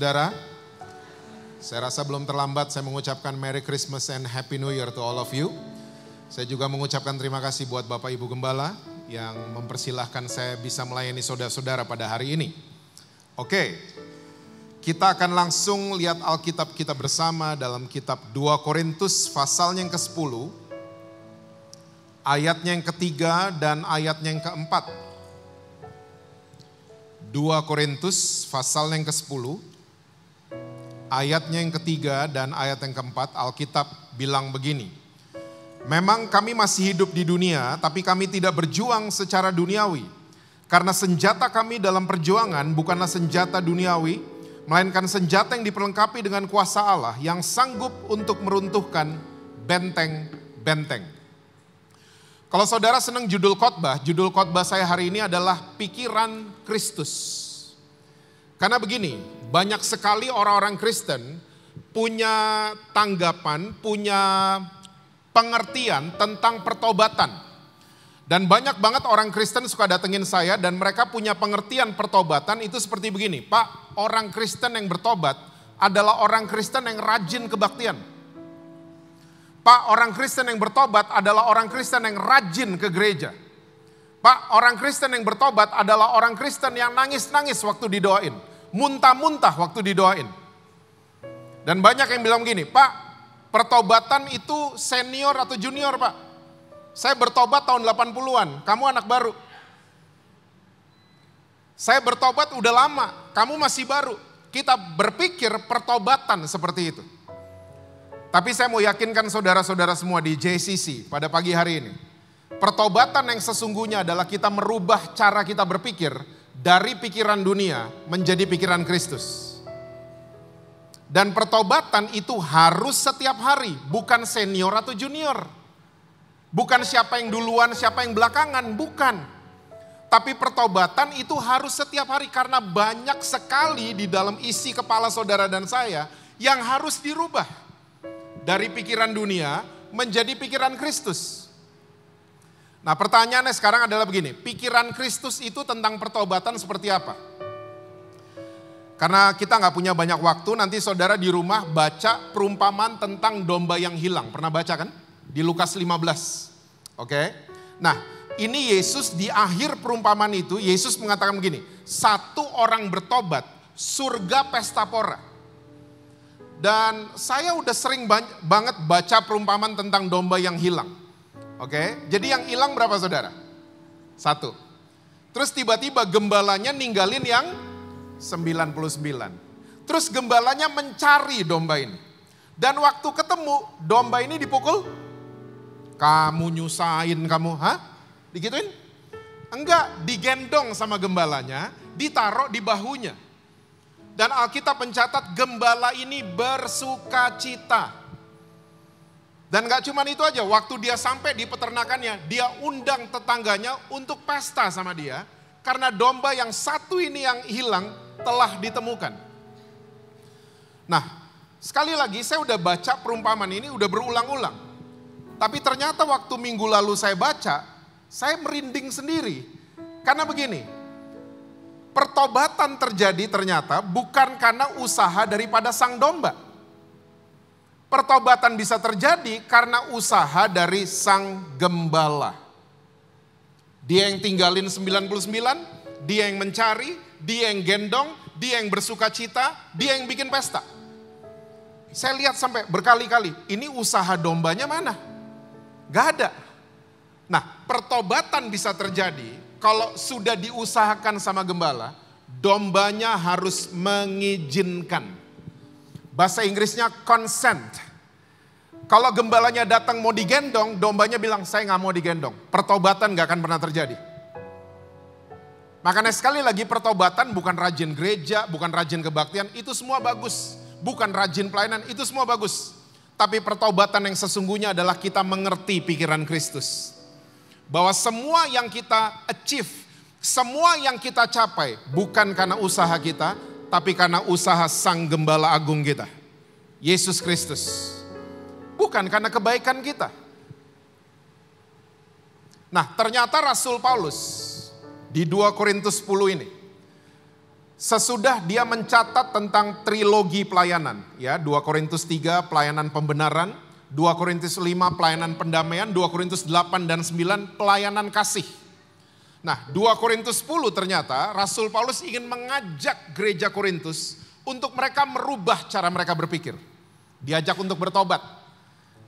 saudara? Saya rasa belum terlambat saya mengucapkan Merry Christmas and Happy New Year to all of you. Saya juga mengucapkan terima kasih buat Bapak Ibu Gembala yang mempersilahkan saya bisa melayani saudara-saudara pada hari ini. Oke, kita akan langsung lihat Alkitab kita bersama dalam kitab 2 Korintus pasalnya yang ke-10, ayatnya yang ketiga dan ayatnya yang keempat. 2 Korintus pasal yang ke-10, ayatnya yang ketiga dan ayat yang keempat, Alkitab bilang begini, Memang kami masih hidup di dunia, tapi kami tidak berjuang secara duniawi. Karena senjata kami dalam perjuangan bukanlah senjata duniawi, melainkan senjata yang diperlengkapi dengan kuasa Allah yang sanggup untuk meruntuhkan benteng-benteng. Kalau saudara senang judul khotbah, judul khotbah saya hari ini adalah pikiran Kristus. Karena begini, banyak sekali orang-orang Kristen punya tanggapan, punya pengertian tentang pertobatan. Dan banyak banget orang Kristen suka datengin saya dan mereka punya pengertian pertobatan itu seperti begini. Pak, orang Kristen yang bertobat adalah orang Kristen yang rajin kebaktian. Pak, orang Kristen yang bertobat adalah orang Kristen yang rajin ke gereja. Pak, orang Kristen yang bertobat adalah orang Kristen yang nangis-nangis waktu didoain. Muntah-muntah waktu didoain. Dan banyak yang bilang gini, Pak, Pertobatan itu senior atau junior pak? Saya bertobat tahun 80-an, kamu anak baru. Saya bertobat udah lama, kamu masih baru. Kita berpikir pertobatan seperti itu. Tapi saya mau yakinkan saudara-saudara semua di JCC pada pagi hari ini. Pertobatan yang sesungguhnya adalah kita merubah cara kita berpikir dari pikiran dunia menjadi pikiran Kristus. Dan pertobatan itu harus setiap hari, bukan senior atau junior. Bukan siapa yang duluan, siapa yang belakangan, bukan. Tapi pertobatan itu harus setiap hari karena banyak sekali di dalam isi kepala saudara dan saya yang harus dirubah. Dari pikiran dunia menjadi pikiran Kristus. Nah pertanyaannya sekarang adalah begini, pikiran Kristus itu tentang pertobatan seperti apa? Karena kita nggak punya banyak waktu, nanti saudara di rumah baca perumpamaan tentang domba yang hilang. Pernah baca kan? Di Lukas 15. Oke. Nah, ini Yesus di akhir perumpamaan itu, Yesus mengatakan begini, satu orang bertobat, surga pesta pora. Dan saya udah sering banget baca perumpamaan tentang domba yang hilang. Oke, jadi yang hilang berapa saudara? Satu. Terus tiba-tiba gembalanya ninggalin yang 99. Terus gembalanya mencari domba ini. Dan waktu ketemu domba ini dipukul. Kamu nyusahin kamu, hah? Digituin? Enggak, digendong sama gembalanya, ditaruh di bahunya. Dan Alkitab mencatat gembala ini bersuka cita. Dan gak cuma itu aja, waktu dia sampai di peternakannya, dia undang tetangganya untuk pesta sama dia. Karena domba yang satu ini yang hilang, telah ditemukan. Nah, sekali lagi saya udah baca perumpamaan ini udah berulang-ulang. Tapi ternyata waktu minggu lalu saya baca, saya merinding sendiri. Karena begini, pertobatan terjadi ternyata bukan karena usaha daripada sang domba. Pertobatan bisa terjadi karena usaha dari sang gembala. Dia yang tinggalin 99, dia yang mencari, dia yang gendong, dia yang bersuka cita, dia yang bikin pesta. Saya lihat sampai berkali-kali, ini usaha dombanya mana? Gak ada. Nah, pertobatan bisa terjadi kalau sudah diusahakan sama gembala, dombanya harus mengizinkan. Bahasa Inggrisnya consent. Kalau gembalanya datang mau digendong, dombanya bilang saya nggak mau digendong. Pertobatan nggak akan pernah terjadi. Makanya sekali lagi pertobatan bukan rajin gereja, bukan rajin kebaktian, itu semua bagus. Bukan rajin pelayanan, itu semua bagus. Tapi pertobatan yang sesungguhnya adalah kita mengerti pikiran Kristus. Bahwa semua yang kita achieve, semua yang kita capai bukan karena usaha kita, tapi karena usaha Sang Gembala Agung kita. Yesus Kristus. Bukan karena kebaikan kita. Nah ternyata Rasul Paulus di 2 Korintus 10 ini. Sesudah dia mencatat tentang trilogi pelayanan, ya 2 Korintus 3 pelayanan pembenaran, 2 Korintus 5 pelayanan pendamaian, 2 Korintus 8 dan 9 pelayanan kasih. Nah, 2 Korintus 10 ternyata Rasul Paulus ingin mengajak gereja Korintus untuk mereka merubah cara mereka berpikir. Diajak untuk bertobat.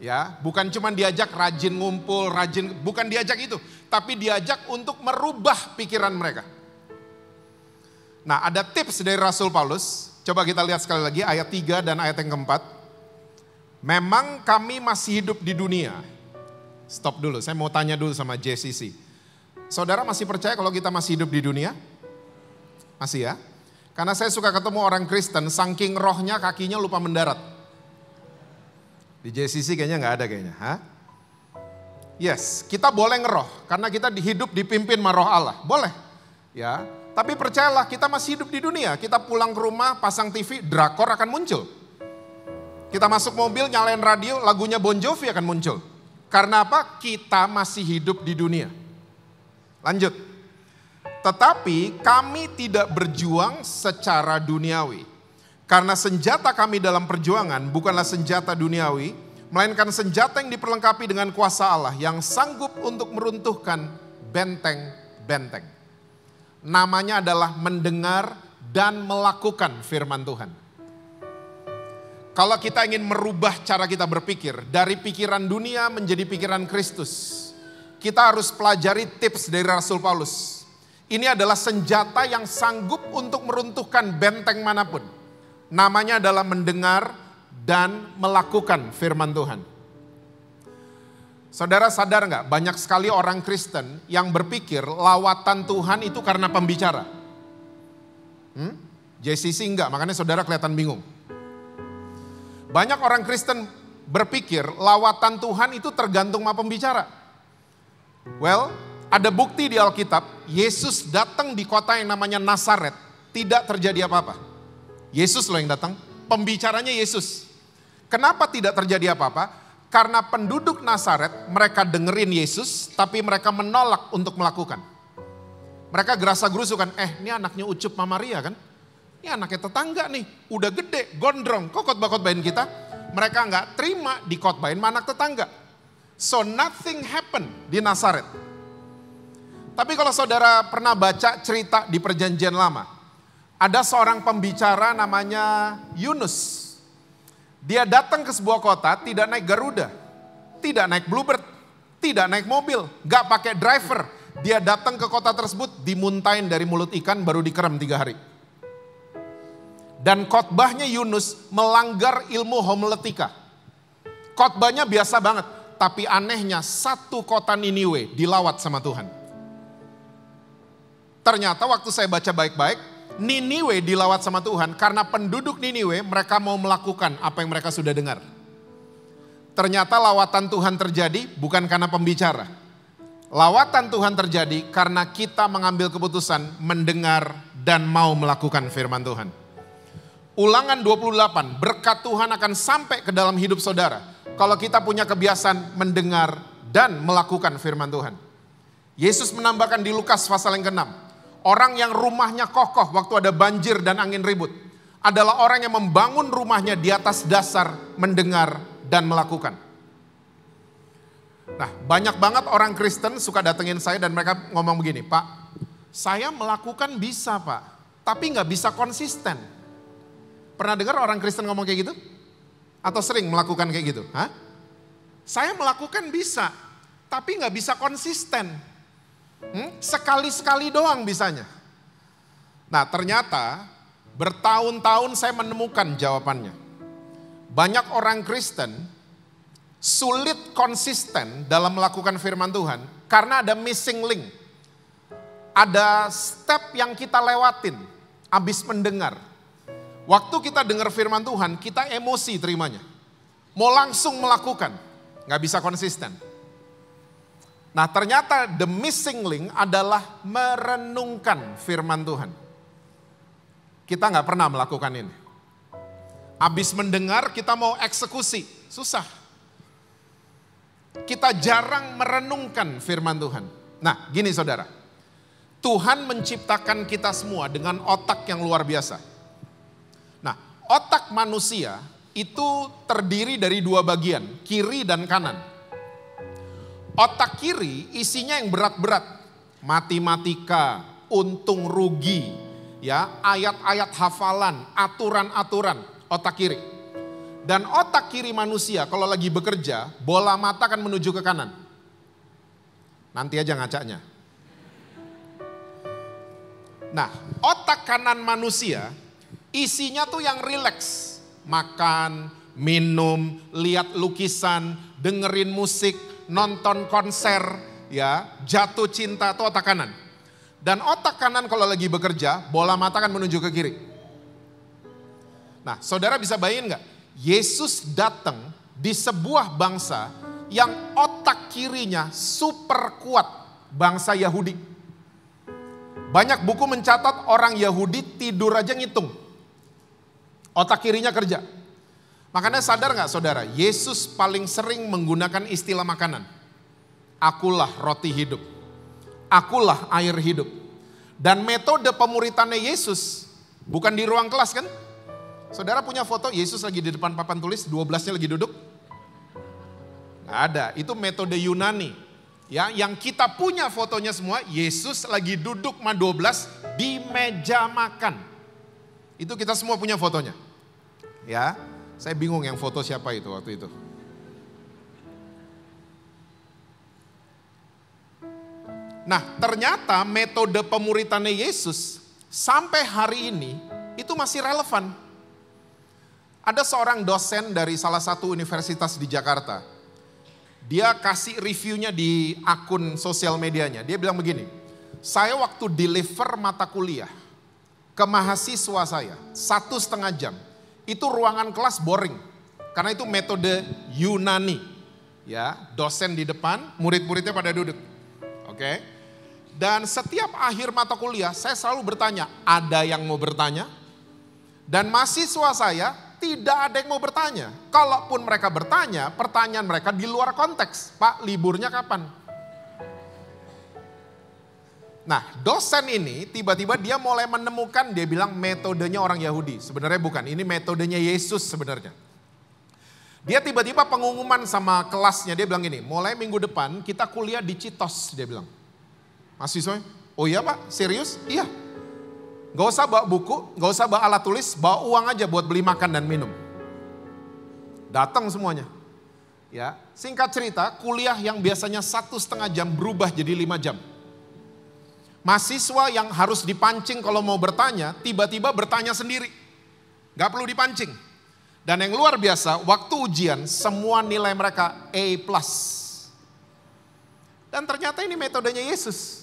Ya, bukan cuma diajak rajin ngumpul, rajin bukan diajak itu, tapi diajak untuk merubah pikiran mereka. Nah, ada tips dari Rasul Paulus. Coba kita lihat sekali lagi ayat 3 dan ayat yang keempat. Memang kami masih hidup di dunia. Stop dulu, saya mau tanya dulu sama JCC. Saudara masih percaya kalau kita masih hidup di dunia? Masih ya? Karena saya suka ketemu orang Kristen, saking rohnya kakinya lupa mendarat. Di JCC kayaknya nggak ada kayaknya. Hah? Yes, kita boleh ngeroh karena kita hidup dipimpin sama roh Allah. Boleh. Ya, tapi percayalah kita masih hidup di dunia. Kita pulang ke rumah, pasang TV, drakor akan muncul. Kita masuk mobil, nyalain radio, lagunya Bon Jovi akan muncul. Karena apa? Kita masih hidup di dunia. Lanjut. Tetapi kami tidak berjuang secara duniawi. Karena senjata kami dalam perjuangan bukanlah senjata duniawi, melainkan senjata yang diperlengkapi dengan kuasa Allah yang sanggup untuk meruntuhkan benteng-benteng namanya adalah mendengar dan melakukan firman Tuhan. Kalau kita ingin merubah cara kita berpikir dari pikiran dunia menjadi pikiran Kristus, kita harus pelajari tips dari Rasul Paulus. Ini adalah senjata yang sanggup untuk meruntuhkan benteng mana pun. Namanya adalah mendengar dan melakukan firman Tuhan. Saudara sadar nggak banyak sekali orang Kristen yang berpikir lawatan Tuhan itu karena pembicara. Hmm? JCC enggak, makanya saudara kelihatan bingung. Banyak orang Kristen berpikir lawatan Tuhan itu tergantung sama pembicara. Well, ada bukti di Alkitab, Yesus datang di kota yang namanya Nazaret, tidak terjadi apa-apa. Yesus loh yang datang, pembicaranya Yesus. Kenapa tidak terjadi apa-apa? Karena penduduk Nazaret mereka dengerin Yesus tapi mereka menolak untuk melakukan. Mereka gerasa gerusukan, eh ini anaknya Ucup Mama Maria kan? Ini anaknya tetangga nih, udah gede, gondrong, kok khotbah-khotbahin kita? Mereka nggak terima dikhotbahin anak tetangga. So nothing happen di Nazaret. Tapi kalau saudara pernah baca cerita di perjanjian lama, ada seorang pembicara namanya Yunus. Dia datang ke sebuah kota tidak naik Garuda, tidak naik Bluebird, tidak naik mobil, gak pakai driver. Dia datang ke kota tersebut dimuntain dari mulut ikan baru dikerem tiga hari. Dan khotbahnya Yunus melanggar ilmu homiletika. Khotbahnya biasa banget, tapi anehnya satu kota Niniwe dilawat sama Tuhan. Ternyata waktu saya baca baik-baik, Niniwe dilawat sama Tuhan karena penduduk Niniwe mereka mau melakukan apa yang mereka sudah dengar. Ternyata lawatan Tuhan terjadi bukan karena pembicara. Lawatan Tuhan terjadi karena kita mengambil keputusan mendengar dan mau melakukan firman Tuhan. Ulangan 28, berkat Tuhan akan sampai ke dalam hidup saudara. Kalau kita punya kebiasaan mendengar dan melakukan firman Tuhan. Yesus menambahkan di Lukas pasal yang ke-6. Orang yang rumahnya kokoh waktu ada banjir dan angin ribut adalah orang yang membangun rumahnya di atas dasar mendengar dan melakukan. Nah, banyak banget orang Kristen suka datengin saya dan mereka ngomong begini, Pak, saya melakukan bisa Pak, tapi nggak bisa konsisten. Pernah dengar orang Kristen ngomong kayak gitu? Atau sering melakukan kayak gitu? Hah? Saya melakukan bisa, tapi nggak bisa konsisten. Hmm? Sekali-sekali doang bisanya. Nah ternyata bertahun-tahun saya menemukan jawabannya. Banyak orang Kristen sulit konsisten dalam melakukan firman Tuhan karena ada missing link. Ada step yang kita lewatin habis mendengar. Waktu kita dengar firman Tuhan, kita emosi terimanya. Mau langsung melakukan, nggak bisa konsisten. Nah ternyata the missing link adalah merenungkan firman Tuhan. Kita nggak pernah melakukan ini. Habis mendengar kita mau eksekusi, susah. Kita jarang merenungkan firman Tuhan. Nah gini saudara, Tuhan menciptakan kita semua dengan otak yang luar biasa. Otak manusia itu terdiri dari dua bagian, kiri dan kanan. Otak kiri isinya yang berat-berat, matematika, untung rugi, ya, ayat-ayat hafalan, aturan-aturan, otak kiri. Dan otak kiri manusia kalau lagi bekerja, bola mata akan menuju ke kanan. Nanti aja ngacaknya. Nah, otak kanan manusia isinya tuh yang rileks. Makan, minum, lihat lukisan, dengerin musik, nonton konser, ya, jatuh cinta itu otak kanan. Dan otak kanan kalau lagi bekerja, bola mata kan menuju ke kiri. Nah, saudara bisa bayangin nggak? Yesus datang di sebuah bangsa yang otak kirinya super kuat, bangsa Yahudi. Banyak buku mencatat orang Yahudi tidur aja ngitung. Otak kirinya kerja. Makanya sadar nggak saudara, Yesus paling sering menggunakan istilah makanan. Akulah roti hidup. Akulah air hidup. Dan metode pemuritannya Yesus bukan di ruang kelas kan? Saudara punya foto Yesus lagi di depan papan tulis, 12-nya lagi duduk? Nggak ada, itu metode Yunani. Ya, yang kita punya fotonya semua, Yesus lagi duduk ma 12 di meja makan. Itu kita semua punya fotonya. Ya, saya bingung yang foto siapa itu waktu itu. Nah, ternyata metode pemuritannya Yesus sampai hari ini itu masih relevan. Ada seorang dosen dari salah satu universitas di Jakarta. Dia kasih reviewnya di akun sosial medianya. Dia bilang begini, saya waktu deliver mata kuliah ke mahasiswa saya satu setengah jam, itu ruangan kelas boring. Karena itu metode Yunani. Ya, dosen di depan, murid-muridnya pada duduk. Oke. Dan setiap akhir mata kuliah saya selalu bertanya, ada yang mau bertanya? Dan mahasiswa saya tidak ada yang mau bertanya. Kalaupun mereka bertanya, pertanyaan mereka di luar konteks. Pak, liburnya kapan? Nah, dosen ini tiba-tiba dia mulai menemukan, dia bilang metodenya orang Yahudi. Sebenarnya bukan, ini metodenya Yesus sebenarnya. Dia tiba-tiba pengumuman sama kelasnya, dia bilang gini, mulai minggu depan kita kuliah di Citos, dia bilang. Mahasiswa, oh iya pak, serius? Iya. Gak usah bawa buku, gak usah bawa alat tulis, bawa uang aja buat beli makan dan minum. Datang semuanya. Ya, singkat cerita, kuliah yang biasanya satu setengah jam berubah jadi lima jam. Mahasiswa yang harus dipancing kalau mau bertanya, tiba-tiba bertanya sendiri. Gak perlu dipancing. Dan yang luar biasa, waktu ujian semua nilai mereka A+. Dan ternyata ini metodenya Yesus.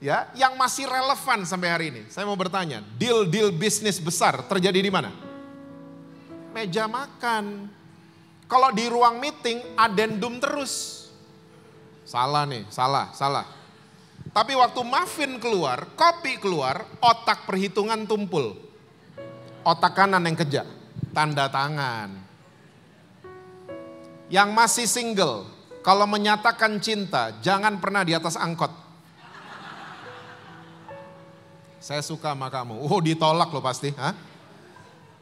Ya, yang masih relevan sampai hari ini. Saya mau bertanya, deal-deal bisnis besar terjadi di mana? Meja makan. Kalau di ruang meeting adendum terus. Salah nih, salah, salah. Tapi waktu muffin keluar, kopi keluar, otak perhitungan tumpul. Otak kanan yang kejar tanda tangan. Yang masih single, kalau menyatakan cinta, jangan pernah di atas angkot. Saya suka sama kamu. Oh ditolak loh pasti. Hah?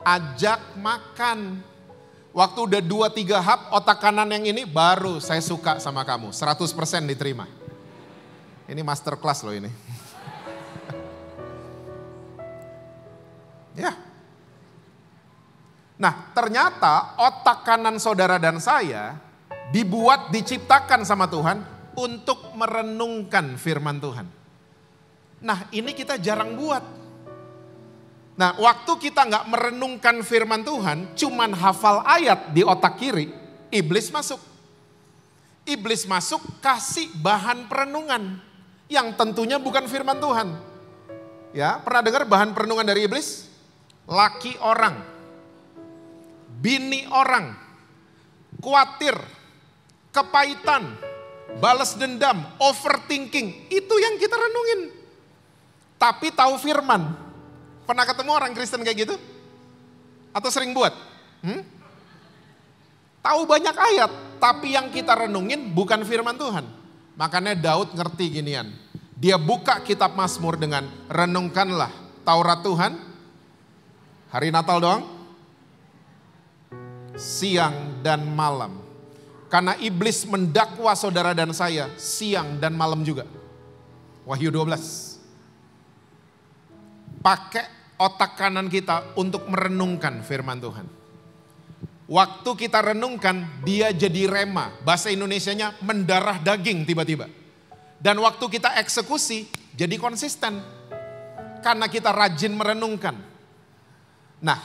Ajak makan. Waktu udah dua tiga hap otak kanan yang ini baru saya suka sama kamu. 100% diterima. Ini master class loh ini. ya, Nah ternyata otak kanan saudara dan saya dibuat, diciptakan sama Tuhan untuk merenungkan firman Tuhan. Nah ini kita jarang buat. Nah waktu kita nggak merenungkan firman Tuhan, cuman hafal ayat di otak kiri, iblis masuk. Iblis masuk kasih bahan perenungan yang tentunya bukan firman Tuhan. Ya, pernah dengar bahan perenungan dari iblis? Laki orang, bini orang, khawatir, kepahitan, balas dendam, overthinking. Itu yang kita renungin. Tapi tahu firman. Pernah ketemu orang Kristen kayak gitu? Atau sering buat? Hmm? Tahu banyak ayat, tapi yang kita renungin bukan firman Tuhan. Makanya Daud ngerti ginian. Dia buka kitab Mazmur dengan renungkanlah Taurat Tuhan. Hari Natal doang. Siang dan malam. Karena iblis mendakwa saudara dan saya siang dan malam juga. Wahyu 12. Pakai otak kanan kita untuk merenungkan firman Tuhan. Waktu kita renungkan, dia jadi rema. Bahasa Indonesianya mendarah daging tiba-tiba. Dan waktu kita eksekusi jadi konsisten. Karena kita rajin merenungkan. Nah,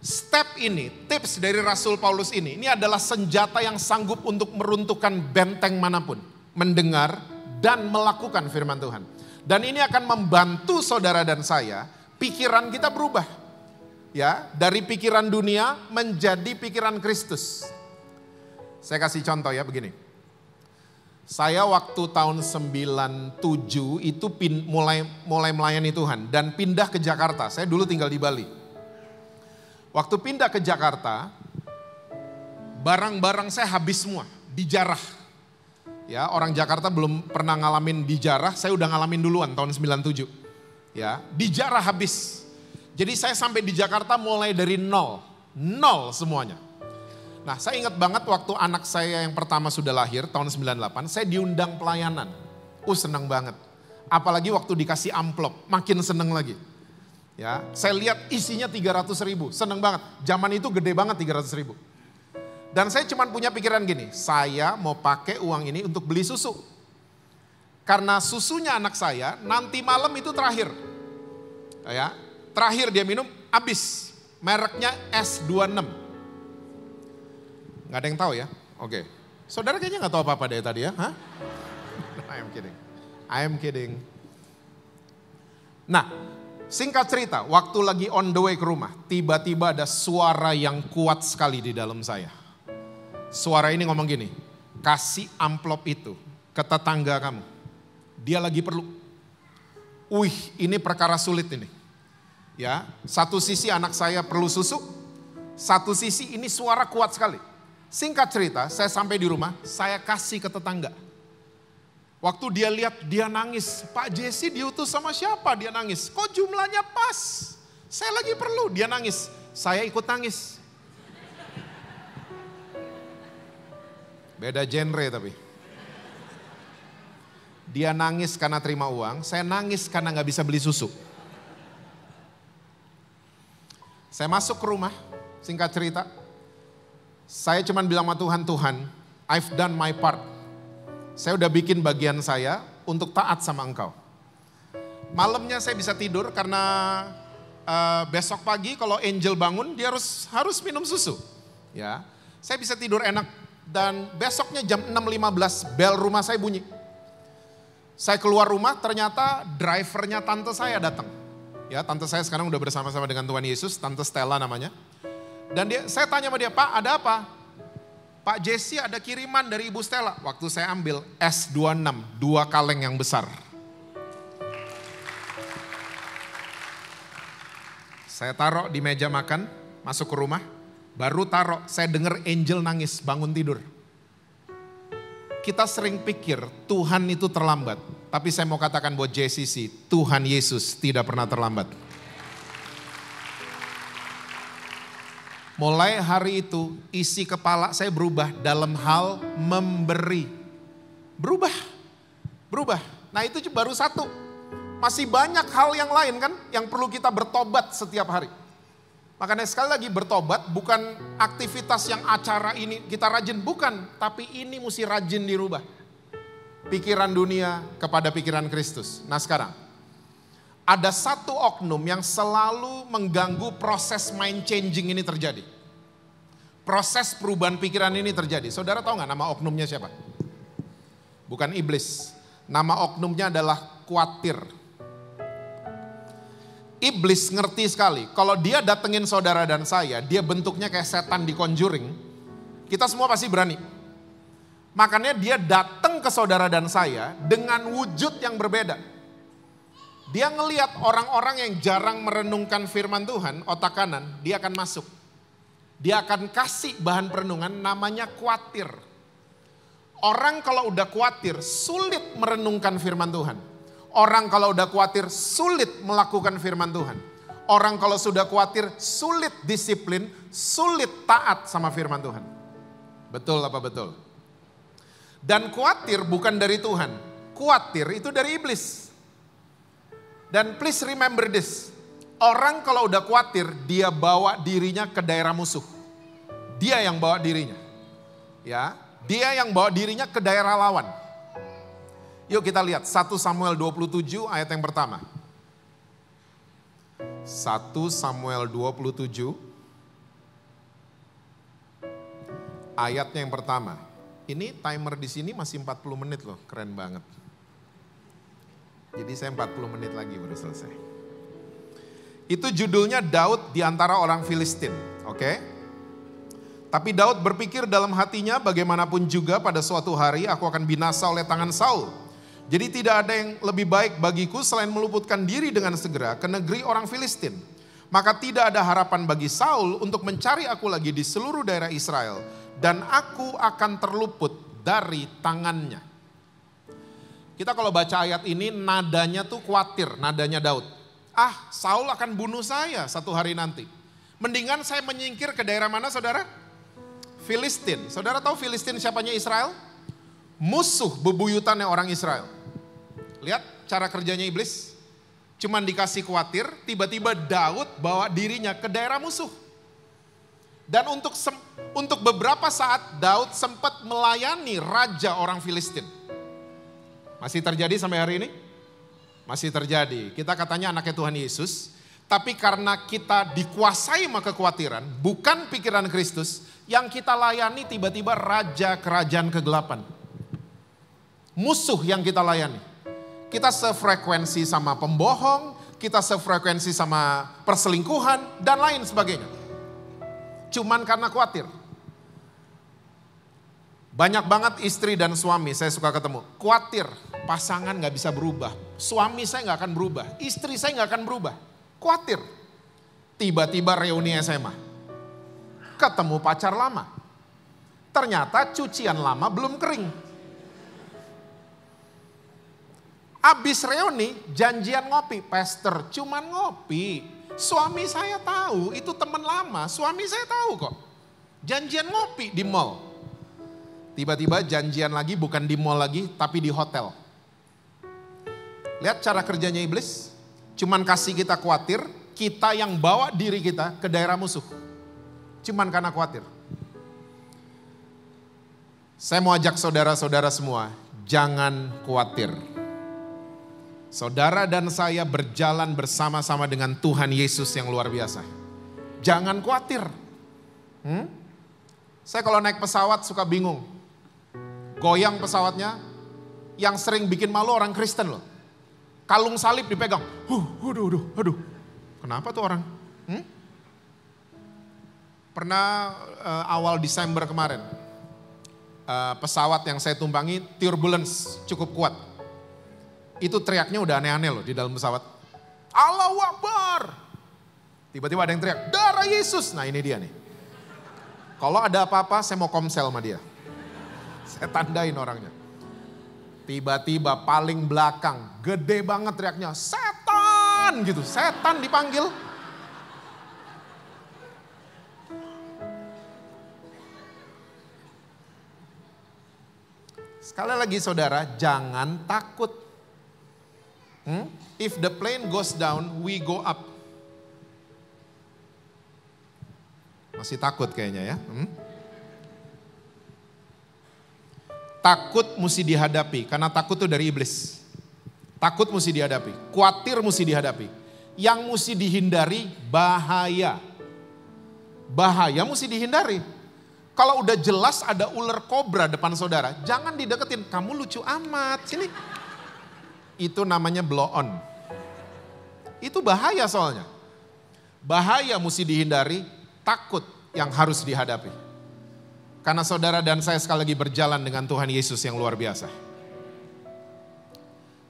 step ini, tips dari Rasul Paulus ini, ini adalah senjata yang sanggup untuk meruntuhkan benteng mana pun. Mendengar dan melakukan firman Tuhan. Dan ini akan membantu saudara dan saya, pikiran kita berubah. Ya, dari pikiran dunia menjadi pikiran Kristus. Saya kasih contoh ya begini. Saya waktu tahun 97 itu pin, mulai mulai melayani Tuhan dan pindah ke Jakarta. Saya dulu tinggal di Bali. Waktu pindah ke Jakarta, barang-barang saya habis semua, dijarah. Ya, orang Jakarta belum pernah ngalamin dijarah, saya udah ngalamin duluan tahun 97. Ya, dijarah habis. Jadi saya sampai di Jakarta mulai dari nol, nol semuanya. Nah saya ingat banget waktu anak saya yang pertama sudah lahir tahun 98, saya diundang pelayanan. Uh senang banget. Apalagi waktu dikasih amplop, makin seneng lagi. Ya, saya lihat isinya 300 ribu, seneng banget. Zaman itu gede banget 300 ribu. Dan saya cuma punya pikiran gini, saya mau pakai uang ini untuk beli susu. Karena susunya anak saya nanti malam itu terakhir. Ya, terakhir dia minum, habis. Mereknya S26. Nggak ada yang tahu ya? Oke. Okay. Saudara kayaknya nggak tahu apa-apa deh tadi ya? Hah? I am kidding. I am kidding. Nah, singkat cerita, waktu lagi on the way ke rumah, tiba-tiba ada suara yang kuat sekali di dalam saya. Suara ini ngomong gini, kasih amplop itu ke tetangga kamu. Dia lagi perlu. Wih, ini perkara sulit ini. Ya, satu sisi anak saya perlu susu, satu sisi ini suara kuat sekali. Singkat cerita, saya sampai di rumah, saya kasih ke tetangga. Waktu dia lihat, dia nangis. Pak Jesse diutus sama siapa? Dia nangis. Kok jumlahnya pas? Saya lagi perlu, dia nangis. Saya ikut nangis. Beda genre tapi. Dia nangis karena terima uang, saya nangis karena nggak bisa beli susu. Saya masuk ke rumah, singkat cerita, saya cuma bilang sama Tuhan, Tuhan, I've done my part. Saya udah bikin bagian saya untuk taat sama engkau. Malamnya saya bisa tidur karena uh, besok pagi kalau Angel bangun dia harus harus minum susu. Ya, saya bisa tidur enak dan besoknya jam 6.15 bel rumah saya bunyi. Saya keluar rumah ternyata drivernya tante saya datang. Ya, tante saya sekarang udah bersama-sama dengan Tuhan Yesus, tante Stella namanya. Dan dia, saya tanya sama dia, Pak ada apa? Pak Jesse ada kiriman dari Ibu Stella. Waktu saya ambil S26, dua kaleng yang besar. Saya taruh di meja makan, masuk ke rumah. Baru taruh, saya dengar Angel nangis, bangun tidur. Kita sering pikir Tuhan itu terlambat. Tapi saya mau katakan buat JCC, Tuhan Yesus tidak pernah terlambat. Mulai hari itu isi kepala saya berubah dalam hal memberi. Berubah, berubah. Nah itu baru satu. Masih banyak hal yang lain kan yang perlu kita bertobat setiap hari. Makanya sekali lagi bertobat bukan aktivitas yang acara ini kita rajin, bukan. Tapi ini mesti rajin dirubah. Pikiran dunia kepada pikiran Kristus. Nah sekarang, ada satu oknum yang selalu mengganggu proses mind changing ini terjadi. Proses perubahan pikiran ini terjadi. Saudara tahu nggak nama oknumnya siapa? Bukan iblis. Nama oknumnya adalah khawatir. Iblis ngerti sekali. Kalau dia datengin saudara dan saya, dia bentuknya kayak setan di conjuring. Kita semua pasti berani. Makanya dia datang ke saudara dan saya dengan wujud yang berbeda dia ngelihat orang-orang yang jarang merenungkan firman Tuhan, otak kanan, dia akan masuk. Dia akan kasih bahan perenungan namanya khawatir. Orang kalau udah khawatir sulit merenungkan firman Tuhan. Orang kalau udah khawatir sulit melakukan firman Tuhan. Orang kalau sudah khawatir sulit disiplin, sulit taat sama firman Tuhan. Betul apa betul? Dan khawatir bukan dari Tuhan. Khawatir itu dari iblis. Dan please remember this. Orang kalau udah khawatir, dia bawa dirinya ke daerah musuh. Dia yang bawa dirinya. Ya, dia yang bawa dirinya ke daerah lawan. Yuk kita lihat 1 Samuel 27 ayat yang pertama. 1 Samuel 27 ayatnya yang pertama. Ini timer di sini masih 40 menit loh, keren banget. Jadi saya 40 menit lagi baru selesai. Itu judulnya Daud di antara orang Filistin, oke? Okay? Tapi Daud berpikir dalam hatinya bagaimanapun juga pada suatu hari aku akan binasa oleh tangan Saul. Jadi tidak ada yang lebih baik bagiku selain meluputkan diri dengan segera ke negeri orang Filistin. Maka tidak ada harapan bagi Saul untuk mencari aku lagi di seluruh daerah Israel. Dan aku akan terluput dari tangannya. Kita kalau baca ayat ini nadanya tuh khawatir, nadanya Daud. Ah Saul akan bunuh saya satu hari nanti. Mendingan saya menyingkir ke daerah mana saudara? Filistin. Saudara tahu Filistin siapanya Israel? Musuh bebuyutannya orang Israel. Lihat cara kerjanya iblis. Cuman dikasih khawatir, tiba-tiba Daud bawa dirinya ke daerah musuh. Dan untuk untuk beberapa saat Daud sempat melayani raja orang Filistin. Masih terjadi sampai hari ini? Masih terjadi. Kita katanya anaknya Tuhan Yesus, tapi karena kita dikuasai sama kekhawatiran, bukan pikiran Kristus, yang kita layani tiba-tiba raja kerajaan kegelapan. Musuh yang kita layani. Kita sefrekuensi sama pembohong, kita sefrekuensi sama perselingkuhan, dan lain sebagainya. Cuman karena khawatir. Banyak banget istri dan suami saya suka ketemu. Khawatir pasangan gak bisa berubah. Suami saya gak akan berubah. Istri saya gak akan berubah. Khawatir. Tiba-tiba reuni SMA. Ketemu pacar lama. Ternyata cucian lama belum kering Abis reuni, janjian ngopi. Pastor, cuman ngopi. Suami saya tahu, itu teman lama. Suami saya tahu kok. Janjian ngopi di mall. Tiba-tiba janjian lagi bukan di mall lagi, tapi di hotel. Lihat cara kerjanya iblis. Cuman kasih kita khawatir, kita yang bawa diri kita ke daerah musuh. Cuman karena khawatir. Saya mau ajak saudara-saudara semua, jangan khawatir. Saudara dan saya berjalan bersama-sama dengan Tuhan Yesus yang luar biasa. Jangan khawatir. Hmm? Saya kalau naik pesawat suka bingung. Goyang pesawatnya, yang sering bikin malu orang Kristen loh. Kalung salib dipegang. Huh, aduh, aduh, aduh. Kenapa tuh orang? Hmm? Pernah uh, awal Desember kemarin, uh, pesawat yang saya tumpangi turbulence cukup kuat itu teriaknya udah aneh-aneh loh di dalam pesawat. Allahu Akbar. Tiba-tiba ada yang teriak, darah Yesus. Nah ini dia nih. Kalau ada apa-apa saya mau komsel sama dia. Saya tandain orangnya. Tiba-tiba paling belakang, gede banget teriaknya, setan gitu. Setan dipanggil. Sekali lagi saudara, jangan takut. Hmm? If the plane goes down, we go up. Masih takut kayaknya ya. Hmm? Takut mesti dihadapi, karena takut itu dari iblis. Takut mesti dihadapi, khawatir mesti dihadapi. Yang mesti dihindari bahaya. Bahaya mesti dihindari. Kalau udah jelas ada ular kobra depan saudara, jangan dideketin. Kamu lucu amat, sini itu namanya blow on. Itu bahaya soalnya. Bahaya mesti dihindari, takut yang harus dihadapi. Karena saudara dan saya sekali lagi berjalan dengan Tuhan Yesus yang luar biasa.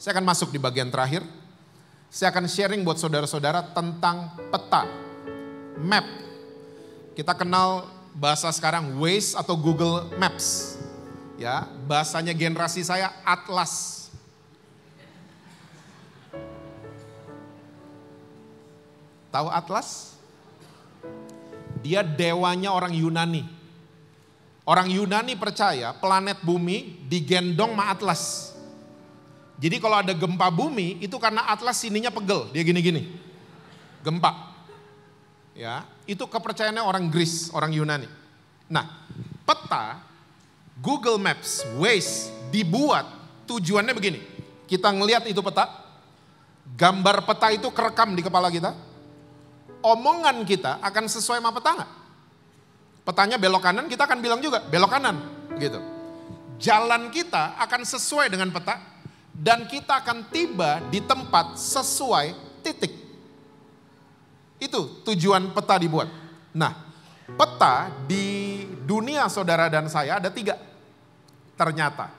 Saya akan masuk di bagian terakhir. Saya akan sharing buat saudara-saudara tentang peta, map. Kita kenal bahasa sekarang Waze atau Google Maps. Ya, bahasanya generasi saya atlas Tahu Atlas? Dia dewanya orang Yunani. Orang Yunani percaya planet bumi digendong ma Atlas. Jadi kalau ada gempa bumi itu karena Atlas sininya pegel, dia gini-gini. Gempa. Ya, itu kepercayaannya orang Greece, orang Yunani. Nah, peta Google Maps, Waze dibuat tujuannya begini. Kita ngelihat itu peta, gambar peta itu kerekam di kepala kita. Omongan kita akan sesuai sama peta? Petanya belok kanan, kita akan bilang juga belok kanan, gitu. Jalan kita akan sesuai dengan peta dan kita akan tiba di tempat sesuai titik. Itu tujuan peta dibuat. Nah, peta di dunia saudara dan saya ada tiga ternyata.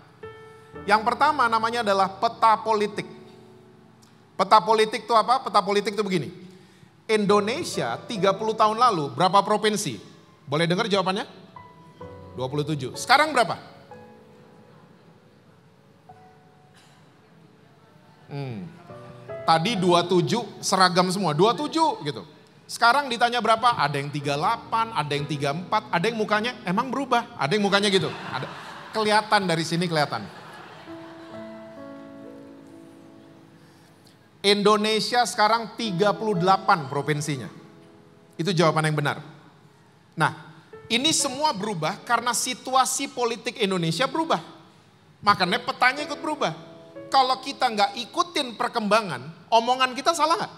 Yang pertama namanya adalah peta politik. Peta politik itu apa? Peta politik itu begini. Indonesia 30 tahun lalu berapa provinsi? Boleh dengar jawabannya? 27. Sekarang berapa? Hmm. Tadi 27 seragam semua, 27 gitu. Sekarang ditanya berapa? Ada yang 38, ada yang 34, ada yang mukanya emang berubah, ada yang mukanya gitu. Ada kelihatan dari sini kelihatan. Indonesia sekarang 38 provinsinya. Itu jawaban yang benar. Nah, ini semua berubah karena situasi politik Indonesia berubah. Makanya petanya ikut berubah. Kalau kita nggak ikutin perkembangan, omongan kita salah nggak?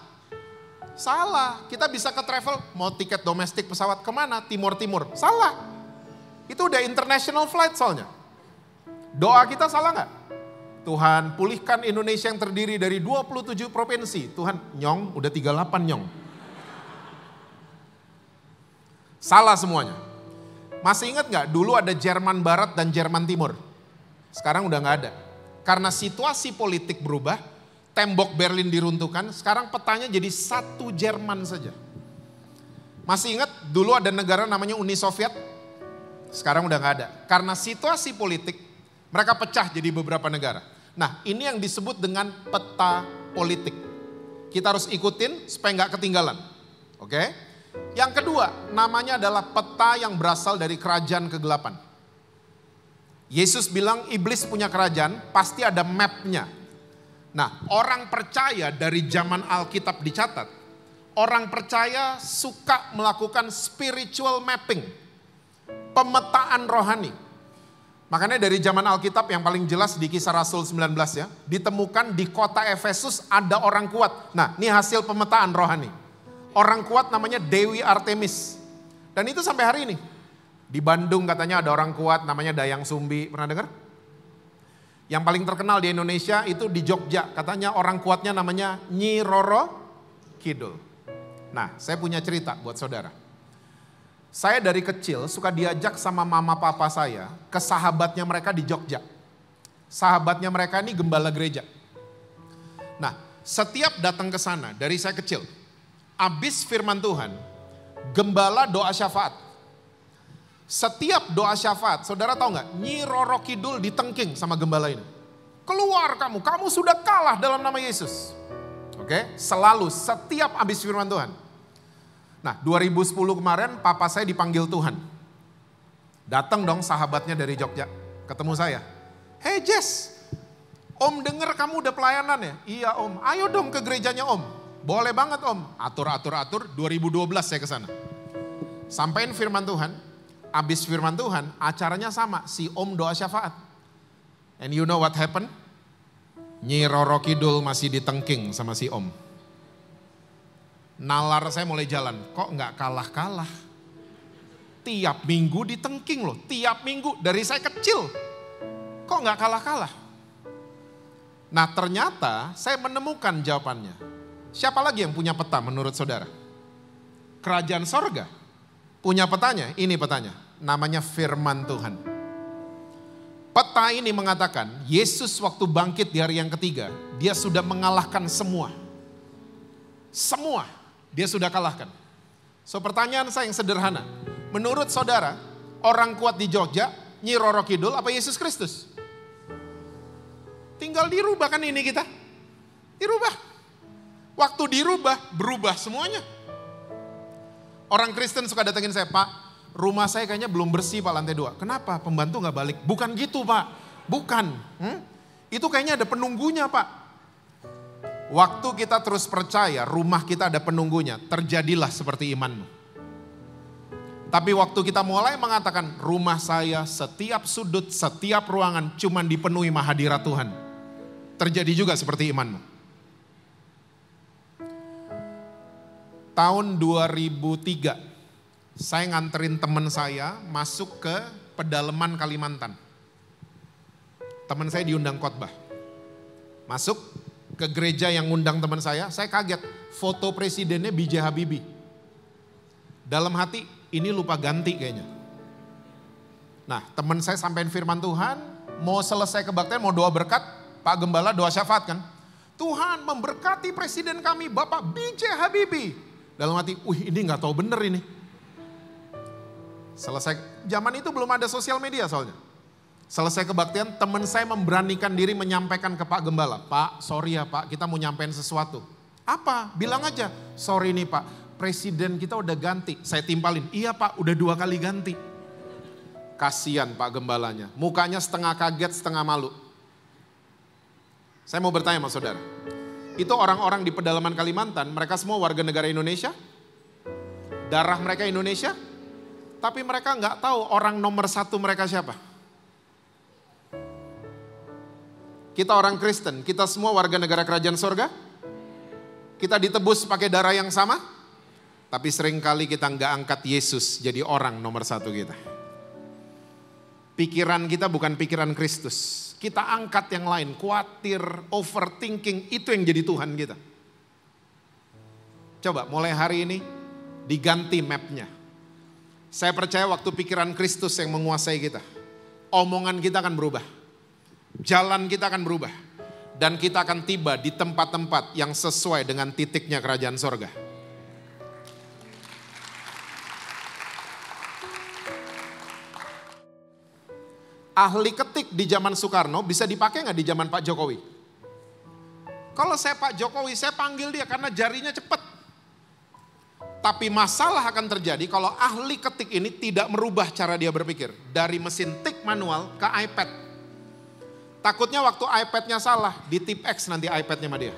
Salah. Kita bisa ke travel, mau tiket domestik pesawat ke mana? Timur-timur. Salah. Itu udah international flight soalnya. Doa kita salah nggak? Tuhan pulihkan Indonesia yang terdiri dari 27 provinsi. Tuhan nyong udah 38 nyong. Salah semuanya. Masih ingat nggak dulu ada Jerman Barat dan Jerman Timur? Sekarang udah nggak ada. Karena situasi politik berubah, tembok Berlin diruntuhkan, sekarang petanya jadi satu Jerman saja. Masih ingat dulu ada negara namanya Uni Soviet? Sekarang udah nggak ada. Karena situasi politik mereka pecah jadi beberapa negara. Nah ini yang disebut dengan peta politik. Kita harus ikutin supaya nggak ketinggalan. Oke? Yang kedua namanya adalah peta yang berasal dari kerajaan kegelapan. Yesus bilang iblis punya kerajaan pasti ada mapnya. Nah orang percaya dari zaman Alkitab dicatat. Orang percaya suka melakukan spiritual mapping. Pemetaan rohani. Makanya dari zaman Alkitab yang paling jelas di kisah Rasul 19 ya. Ditemukan di kota Efesus ada orang kuat. Nah ini hasil pemetaan rohani. Orang kuat namanya Dewi Artemis. Dan itu sampai hari ini. Di Bandung katanya ada orang kuat namanya Dayang Sumbi. Pernah dengar? Yang paling terkenal di Indonesia itu di Jogja. Katanya orang kuatnya namanya Nyi Roro Kidul. Nah saya punya cerita buat saudara. Saya dari kecil suka diajak sama mama papa saya ke sahabatnya mereka di Jogja. Sahabatnya mereka ini gembala gereja. Nah, setiap datang ke sana dari saya kecil, abis firman Tuhan, gembala doa syafaat. Setiap doa syafaat, saudara tahu nggak? Nyi Roro Kidul ditengking sama gembala ini. Keluar kamu, kamu sudah kalah dalam nama Yesus. Oke, selalu setiap abis firman Tuhan. Nah 2010 kemarin papa saya dipanggil Tuhan. Datang dong sahabatnya dari Jogja, ketemu saya. Hey Jess, Om denger kamu udah pelayanan ya? Iya Om, ayo dong ke gerejanya Om. Boleh banget Om, atur atur atur 2012 saya ke sana. Sampaikan firman Tuhan, abis firman Tuhan acaranya sama, si Om doa syafaat. And you know what happened? Nyi Roro Kidul masih ditengking sama si Om nalar saya mulai jalan. Kok nggak kalah-kalah? Tiap minggu ditengking loh, tiap minggu dari saya kecil. Kok nggak kalah-kalah? Nah ternyata saya menemukan jawabannya. Siapa lagi yang punya peta menurut saudara? Kerajaan sorga punya petanya, ini petanya. Namanya firman Tuhan. Peta ini mengatakan Yesus waktu bangkit di hari yang ketiga, dia sudah mengalahkan semua. Semua dia sudah kalahkan. So pertanyaan saya yang sederhana. Menurut saudara, orang kuat di Jogja, Nyi Roro Kidul apa Yesus Kristus? Tinggal dirubah kan ini kita. Dirubah. Waktu dirubah, berubah semuanya. Orang Kristen suka datengin saya, Pak, rumah saya kayaknya belum bersih Pak lantai dua. Kenapa? Pembantu nggak balik? Bukan gitu Pak, bukan. Hmm? Itu kayaknya ada penunggunya Pak. Waktu kita terus percaya rumah kita ada penunggunya, terjadilah seperti imanmu. Tapi waktu kita mulai mengatakan rumah saya setiap sudut, setiap ruangan cuma dipenuhi mahadirat Tuhan. Terjadi juga seperti imanmu. Tahun 2003, saya nganterin teman saya masuk ke pedalaman Kalimantan. Teman saya diundang khotbah. Masuk ke gereja yang ngundang teman saya, saya kaget. Foto presidennya B.J. Habibie. Dalam hati, ini lupa ganti kayaknya. Nah, teman saya sampein firman Tuhan, mau selesai kebaktian, mau doa berkat, Pak Gembala doa syafaat kan. Tuhan memberkati presiden kami, Bapak B.J. Habibie. Dalam hati, wih ini nggak tahu bener ini. Selesai, zaman itu belum ada sosial media soalnya. Selesai kebaktian, teman saya memberanikan diri menyampaikan ke Pak Gembala. Pak, sorry ya Pak, kita mau nyampein sesuatu. Apa? Bilang aja, sorry nih Pak, presiden kita udah ganti. Saya timpalin, iya Pak, udah dua kali ganti. Kasian Pak Gembalanya, mukanya setengah kaget, setengah malu. Saya mau bertanya sama saudara, itu orang-orang di pedalaman Kalimantan, mereka semua warga negara Indonesia? Darah mereka Indonesia? Tapi mereka nggak tahu orang nomor satu mereka siapa. Kita orang Kristen, kita semua warga negara kerajaan sorga. Kita ditebus pakai darah yang sama. Tapi sering kali kita nggak angkat Yesus jadi orang nomor satu kita. Pikiran kita bukan pikiran Kristus. Kita angkat yang lain, khawatir, overthinking, itu yang jadi Tuhan kita. Coba mulai hari ini diganti mapnya. Saya percaya waktu pikiran Kristus yang menguasai kita. Omongan kita akan berubah jalan kita akan berubah. Dan kita akan tiba di tempat-tempat yang sesuai dengan titiknya kerajaan sorga. Ahli ketik di zaman Soekarno bisa dipakai nggak di zaman Pak Jokowi? Kalau saya Pak Jokowi, saya panggil dia karena jarinya cepat. Tapi masalah akan terjadi kalau ahli ketik ini tidak merubah cara dia berpikir. Dari mesin tik manual ke iPad. Takutnya waktu iPad-nya salah, di tip X nanti iPad-nya sama dia.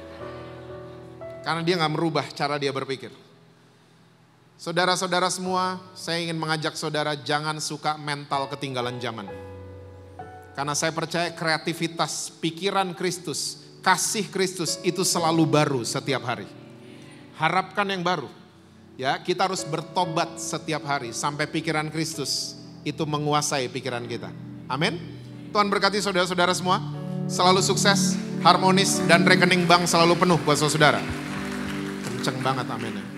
Karena dia nggak merubah cara dia berpikir. Saudara-saudara semua, saya ingin mengajak saudara jangan suka mental ketinggalan zaman. Karena saya percaya kreativitas, pikiran Kristus, kasih Kristus itu selalu baru setiap hari. Harapkan yang baru. Ya, kita harus bertobat setiap hari sampai pikiran Kristus itu menguasai pikiran kita. Amin. Tuhan berkati saudara-saudara semua. Selalu sukses, harmonis, dan rekening bank selalu penuh buat saudara. Kenceng banget amin.